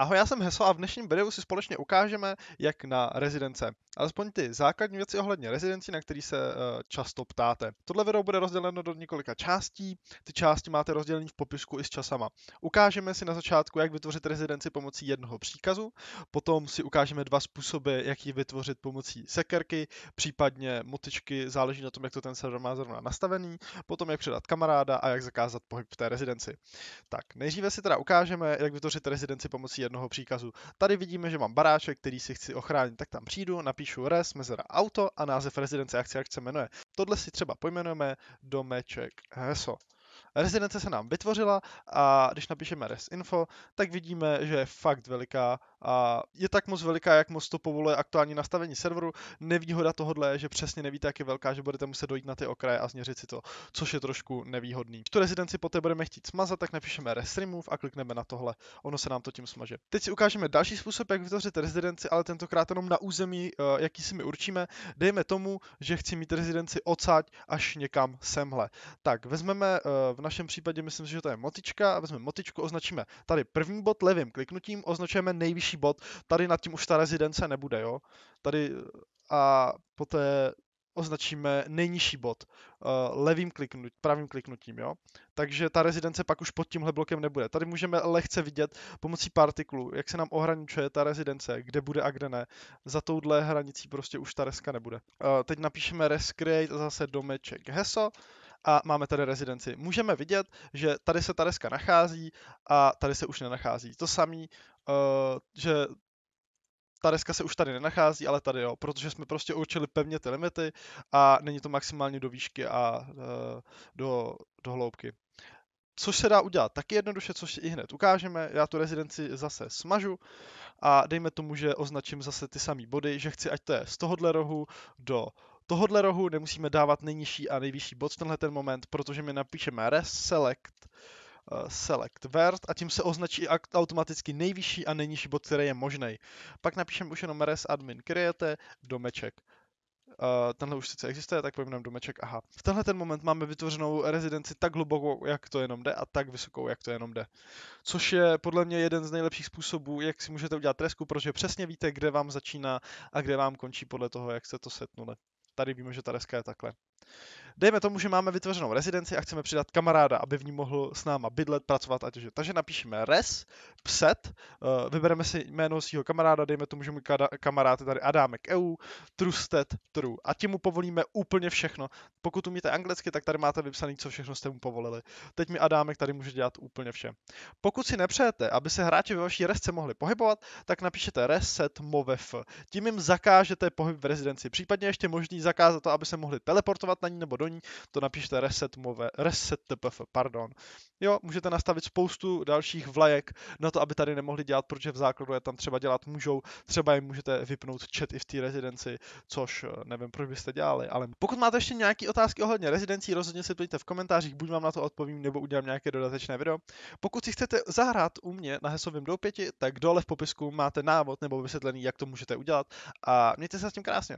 Ahoj, já jsem Heso a v dnešním videu si společně ukážeme, jak na rezidence. Alespoň ty základní věci ohledně rezidencí, na který se uh, často ptáte. Tohle video bude rozděleno do několika částí, ty části máte rozdělené v popisku i s časama. Ukážeme si na začátku, jak vytvořit rezidenci pomocí jednoho příkazu, potom si ukážeme dva způsoby, jak ji vytvořit pomocí sekerky, případně motičky, záleží na tom, jak to ten server má zrovna nastavený, potom jak předat kamaráda a jak zakázat pohyb v té rezidenci. Tak, nejdříve si teda ukážeme, jak vytvořit rezidenci pomocí jednoho příkazu. Tady vidíme, že mám baráček, který si chci ochránit, tak tam přijdu, napíšu res, mezera auto a název rezidence, jak se, jak se jmenuje. Tohle si třeba pojmenujeme domeček heso. Rezidence se nám vytvořila a když napíšeme res info, tak vidíme, že je fakt veliká a je tak moc veliká, jak moc to povoluje aktuální nastavení serveru. Nevýhoda tohohle je, že přesně nevíte, jak je velká, že budete muset dojít na ty okraje a změřit si to, což je trošku nevýhodný. Když tu rezidenci poté budeme chtít smazat, tak napíšeme res remove a klikneme na tohle. Ono se nám to tím smaže. Teď si ukážeme další způsob, jak vytvořit rezidenci, ale tentokrát jenom na území, eh, jaký si mi určíme. Dejme tomu, že chci mít rezidenci odsaď až někam semhle. Tak, vezmeme eh, v našem případě, myslím si, že to je motička, a vezmeme motičku, označíme tady první bod levým kliknutím, označujeme nejvyšší bod, tady nad tím už ta rezidence nebude, jo. Tady a poté označíme nejnižší bod uh, levým kliknutím, pravým kliknutím, jo. Takže ta rezidence pak už pod tímhle blokem nebude. Tady můžeme lehce vidět pomocí partiklu, jak se nám ohraničuje ta rezidence, kde bude a kde ne. Za touhle hranicí prostě už ta reska nebude. Uh, teď napíšeme res create a zase domeček heso a máme tady rezidenci. Můžeme vidět, že tady se ta deska nachází a tady se už nenachází. To samé, uh, že ta deska se už tady nenachází, ale tady jo, protože jsme prostě určili pevně ty limity a není to maximálně do výšky a uh, do, do hloubky. Což se dá udělat taky jednoduše, což si i hned ukážeme. Já tu rezidenci zase smažu a dejme tomu, že označím zase ty samé body, že chci, ať to je z tohohle rohu do tohohle rohu nemusíme dávat nejnižší a nejvyšší bod v tenhle ten moment, protože my napíšeme reselect uh, select vert a tím se označí automaticky nejvyšší a nejnižší bod, který je možný. Pak napíšeme už jenom res admin create domeček. Uh, tenhle už sice existuje, tak pojmenujeme domeček, aha. V tenhle ten moment máme vytvořenou rezidenci tak hlubokou, jak to jenom jde a tak vysokou, jak to jenom jde. Což je podle mě jeden z nejlepších způsobů, jak si můžete udělat tresku, protože přesně víte, kde vám začíná a kde vám končí podle toho, jak jste to setnuli. Tady víme, že ta deska je takhle. Dejme tomu, že máme vytvořenou rezidenci a chceme přidat kamaráda, aby v ní mohl s náma bydlet, pracovat a těžit. Takže napíšeme res, pset, uh, vybereme si jméno svého kamaráda, dejme tomu, že můj kamarád je tady Adámek EU, trusted, true. A tím mu povolíme úplně všechno. Pokud umíte anglicky, tak tady máte vypsaný, co všechno jste mu povolili. Teď mi Adámek tady může dělat úplně vše. Pokud si nepřejete, aby se hráči ve vaší resce mohli pohybovat, tak napíšete reset movef. Tím jim zakážete pohyb v rezidenci. Případně ještě možný zakázat to, aby se mohli teleportovat na ní nebo do ní, to napište reset move, reset tpf, pardon. Jo, můžete nastavit spoustu dalších vlajek na to, aby tady nemohli dělat, protože v základu je tam třeba dělat můžou, třeba jim můžete vypnout chat i v té rezidenci, což eh, nevím, proč byste dělali, ale pokud máte ještě nějaké otázky ohledně rezidencí, rozhodně se ptejte v komentářích, buď vám na to odpovím, nebo udělám nějaké dodatečné video. Pokud si chcete zahrát u mě na hesovém doupěti, tak dole v popisku máte návod nebo vysvětlený, jak to můžete udělat a mějte se s tím krásně.